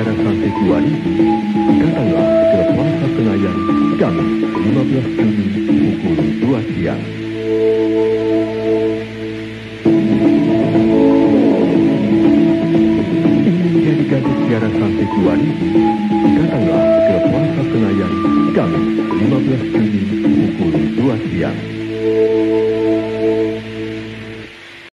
siaran Rantai Kuan Datanglah ke Puasa Kenayan Kamis 15 Juni pukul 2 siang. Ini menjadikan siaran Rantai Kuan Datanglah ke Puasa Kenayan Kamis 15 Juni pukul 2 siang.